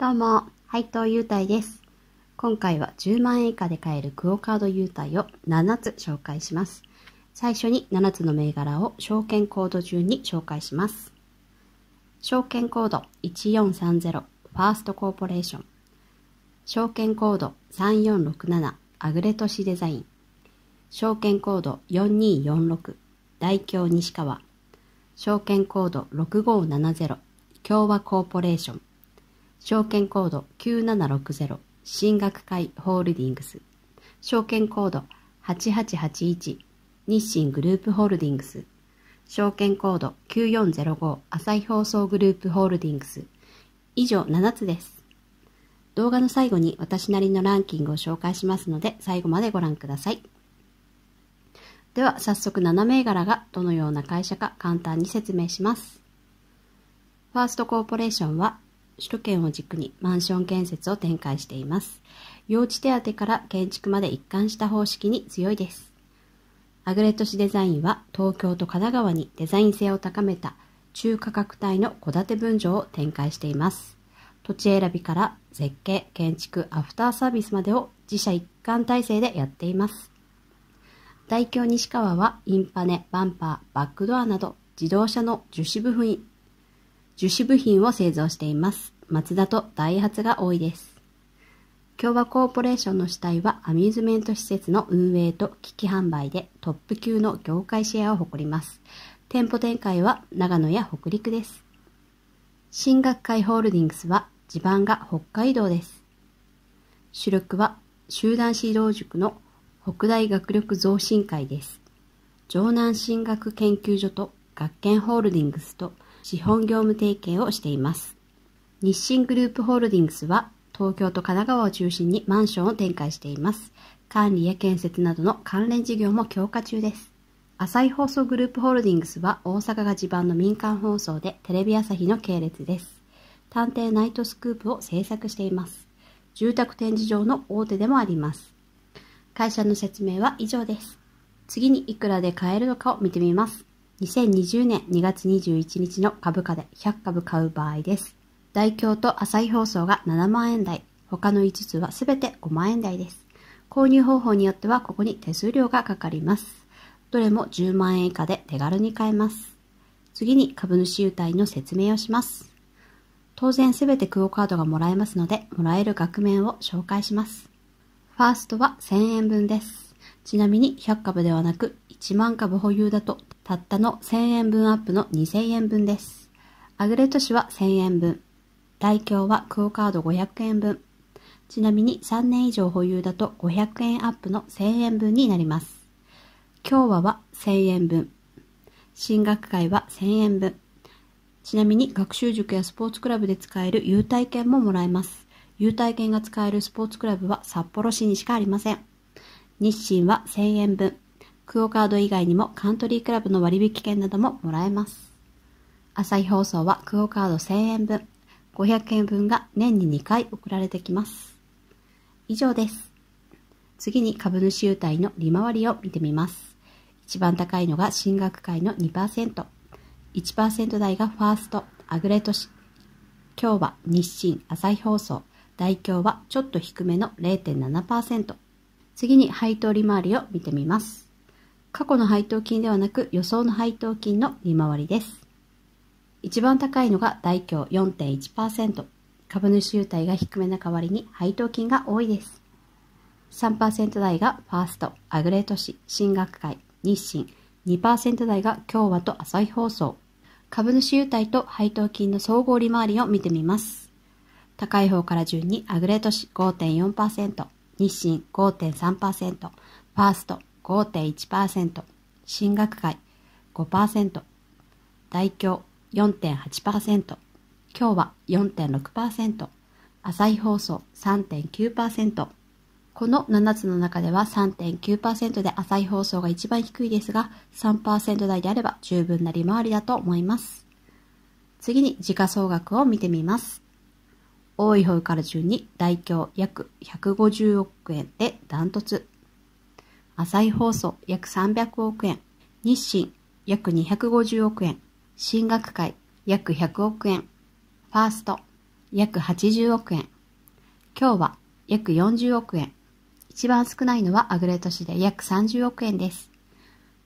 どうも、配当優待です。今回は10万円以下で買えるクオカード優待を7つ紹介します。最初に7つの銘柄を証券コード順に紹介します。証券コード1430ファーストコーポレーション。証券コード3467アグレトシデザイン。証券コード4246大京西川。証券コード6570共和コーポレーション。証券コード9760進学会ホールディングス。証券コード8881日清グループホールディングス。証券コード9405朝日放送グループホールディングス。以上7つです。動画の最後に私なりのランキングを紹介しますので最後までご覧ください。では早速7銘柄がどのような会社か簡単に説明します。ファーストコーポレーションは首都圏を軸にマンション建設を展開しています。用地手当から建築まで一貫した方式に強いです。アグレット市デザインは東京と神奈川にデザイン性を高めた中価格帯の戸建て分譲を展開しています。土地選びから絶景、建築、アフターサービスまでを自社一貫体制でやっています。大京西川はインパネ、バンパー、バックドアなど自動車の樹脂部品、樹脂部品を製造しています。マツダとダイハツが多いです。共和コーポレーションの主体はアミューズメント施設の運営と機器販売でトップ級の業界シェアを誇ります。店舗展開は長野や北陸です。新学会ホールディングスは地盤が北海道です。主力は集団指導塾の北大学力増進会です。城南進学研究所と学研ホールディングスと資本業務提携をしています。日清グループホールディングスは東京と神奈川を中心にマンションを展開しています。管理や建設などの関連事業も強化中です。朝日放送グループホールディングスは大阪が地盤の民間放送でテレビ朝日の系列です。探偵ナイトスクープを制作しています。住宅展示場の大手でもあります。会社の説明は以上です。次にいくらで買えるのかを見てみます。2020年2月21日の株価で100株買う場合です。大京と朝日放送が7万円台、他の5つはすべて5万円台です。購入方法によってはここに手数料がかかります。どれも10万円以下で手軽に買えます。次に株主優待の説明をします。当然すべてクオカードがもらえますので、もらえる額面を紹介します。ファーストは1000円分です。ちなみに100株ではなく1万株保有だとたったの1000円分アップの2000円分です。アグレット紙は1000円分。大京はクオカード500円分。ちなみに3年以上保有だと500円アップの1000円分になります。今日はは1000円分。進学会は1000円分。ちなみに学習塾やスポーツクラブで使える優待券ももらえます。優待券が使えるスポーツクラブは札幌市にしかありません。日清は1000円分。クオカード以外にもカントリークラブの割引券などももらえます。朝日放送はクオカード1000円分。500円分が年に2回送られてきます。以上です。次に株主優待の利回りを見てみます。一番高いのが進学会の2%。1%台がファースト、アグレート市。今日は日清、朝日放送、大京はちょっと低めの0.7%。次に配当利回りを見てみます。過去の配当金ではなく予想の配当金の利回りです。一番高いのが大京4.1%。株主優待が低めな代わりに配当金が多いです。3%台がファースト、アグレート市、進学会、日清。2%台が共和と朝日放送。株主優待と配当金の総合利回りを見てみます。高い方から順にアグレート市5.4%、日清5.3%、ファースト5.1%、進学会5%、大京4.8%、今日は4.6%、朝日放送3.9%、この7つの中では3.9%で朝日放送が一番低いですが、3%台であれば十分な利回りだと思います。次に時価総額を見てみます。多い方から順に大京約150億円でダントツ。朝日放送約300億円。日清約250億円。進学会約100億円。ファースト約80億円。今日は約40億円。一番少ないのはアグレート市で約30億円です。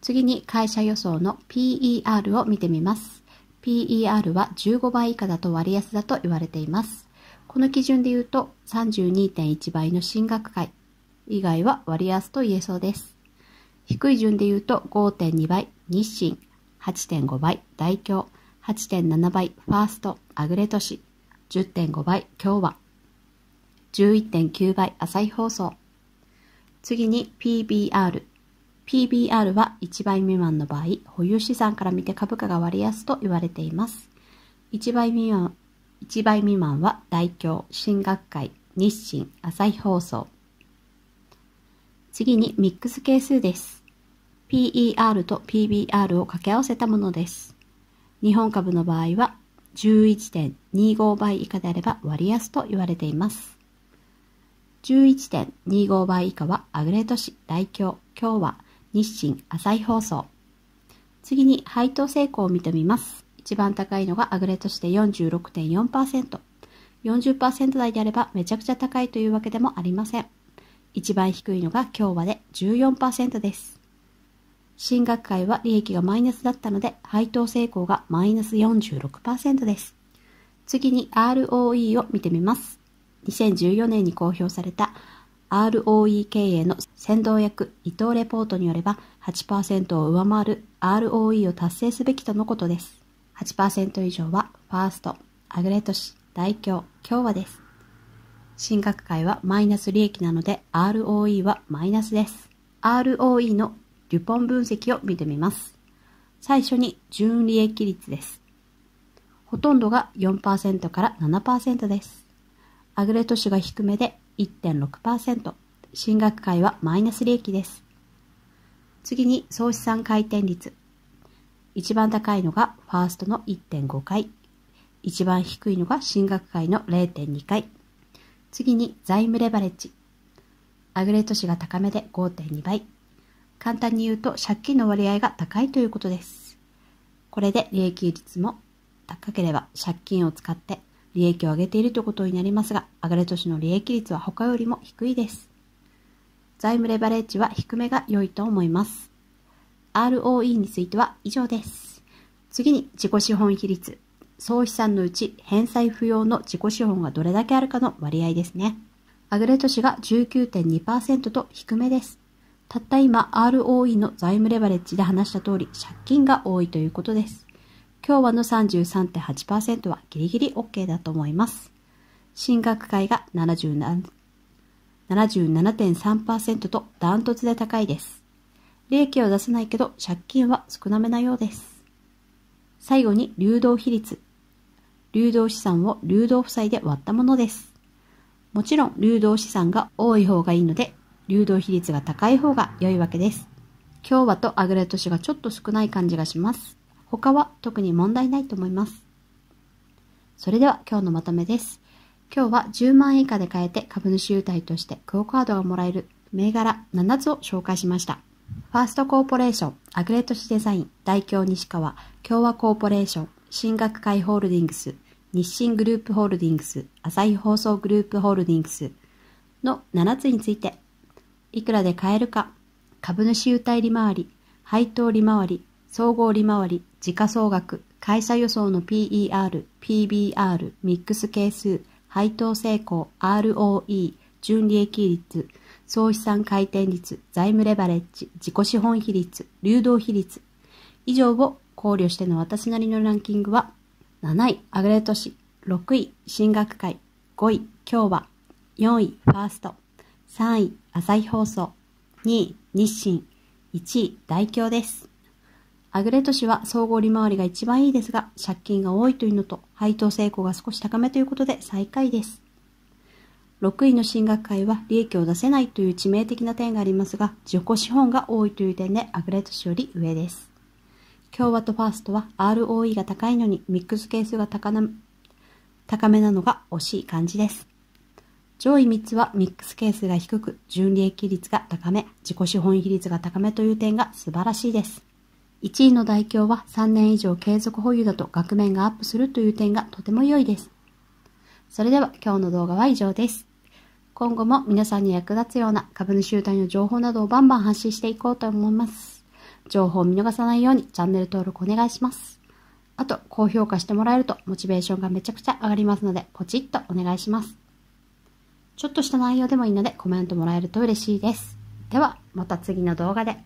次に会社予想の PER を見てみます。PER は15倍以下だと割安だと言われています。この基準で言うと32.1倍の進学会以外は割安と言えそうです。低い順で言うと5.2倍日清、8.5倍大京、8.7倍ファースト、アグレトシ、10.5倍今日は、11.9倍朝日放送。次に PBR。PBR は1倍未満の場合、保有資産から見て株価が割安と言われています。1倍未満、1倍未満は大京、新学会、日清、朝日放送。次にミックス係数です。PER と PBR を掛け合わせたものです。日本株の場合は11.25倍以下であれば割安と言われています。11.25倍以下はアグレート市、大京、今日は日清、朝日放送。次に配当成功を見てみます。一番高いのがアグレート市で46.4%。40%台であればめちゃくちゃ高いというわけでもありません。一番低いのが今日はで14%です。新学会は利益がマイナスだったので、配当成功がマイナス46%です。次に ROE を見てみます。2014年に公表された ROE 経営の先導役伊藤レポートによれば8%を上回る ROE を達成すべきとのことです。8%以上はファースト、アグレート市、大京、共和です。新学会はマイナス利益なので ROE はマイナスです。ROE のデュポン分析を見てみます。最初に純利益率です。ほとんどが4%から7%です。アグレ都市が低めで1.6%。進学会はマイナス利益です。次に総資産回転率。一番高いのがファーストの1.5回。一番低いのが進学会の0.2回。次に財務レバレッジ。アグレ都市が高めで5.2倍。簡単に言うと借金の割合が高いということです。これで利益率も高ければ借金を使って利益を上げているということになりますが、上がれ年の利益率は他よりも低いです。財務レバレッジは低めが良いと思います。ROE については以上です。次に自己資本比率。総資産のうち返済不要の自己資本がどれだけあるかの割合ですね。アグレト市が19.2%と低めです。たった今 ROE の財務レバレッジで話した通り借金が多いということです。今日はの33.8%はギリギリ OK だと思います。進学会が77.3%とダントツで高いです。利益を出せないけど借金は少なめなようです。最後に流動比率。流動資産を流動負債で割ったものです。もちろん流動資産が多い方がいいので流動比率が高い方が良いわけです。今日はとアグレット紙がちょっと少ない感じがします。他は特に問題ないと思います。それでは今日のまとめです。今日は10万円以下で買えて株主優待としてクオカードがもらえる銘柄7つを紹介しました。ファーストコーポレーション、アグレット紙デザイン、大京西川、共和コーポレーション、進学会ホールディングス、日清グループホールディングス、朝日放送グループホールディングスの7つについていくらで買えるか、株主優待利回り、配当利回り、総合利回り、時価総額、会社予想の PER、PBR、ミックス係数、配当成功、ROE、純利益率、総資産回転率、財務レバレッジ、自己資本比率、流動比率、以上を考慮しての私なりのランキングは、7位、アグレート市、6位、進学会、5位、今日は、4位、ファースト、3位、朝日放送、2位、日清、1位、大京です。アグレ都市は総合利回りが一番いいですが、借金が多いというのと、配当成功が少し高めということで最下位です。6位の進学会は利益を出せないという致命的な点がありますが、自己資本が多いという点でアグレ都市より上です。共和とファーストは ROE が高いのにミックス係数が高めなのが惜しい感じです。上位3つはミックス係数が低く、純利益率が高め、自己資本比率が高めという点が素晴らしいです。1位の代表は3年以上継続保有だと額面がアップするという点がとても良いです。それでは今日の動画は以上です。今後も皆さんに役立つような株主優待の情報などをバンバン発信していこうと思います。情報を見逃さないようにチャンネル登録お願いします。あと、高評価してもらえるとモチベーションがめちゃくちゃ上がりますので、ポチッとお願いします。ちょっとした内容でもいいのでコメントもらえると嬉しいです。では、また次の動画で。